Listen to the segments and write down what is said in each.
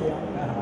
嗯。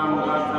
Ram Ram